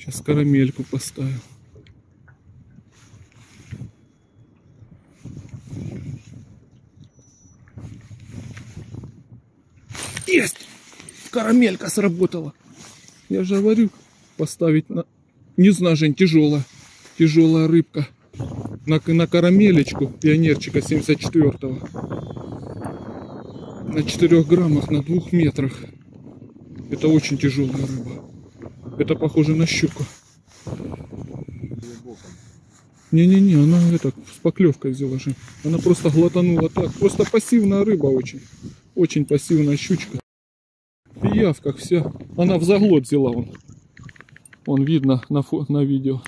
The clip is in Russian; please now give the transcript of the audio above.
Сейчас карамельку поставил. Есть! Карамелька сработала. Я же говорю, поставить на... Не знаю, Жень, тяжелая. Тяжелая рыбка. На, на карамелечку пионерчика 74-го. На 4 граммах, на 2 метрах. Это очень тяжелая рыба. Это похоже на щуку. Не-не-не, она это с поклевкой взяла же. Она просто глотанула так. Просто пассивная рыба очень. Очень пассивная щучка. Пиявка вся. Она в заглот взяла он. Он видно на, фо на видео.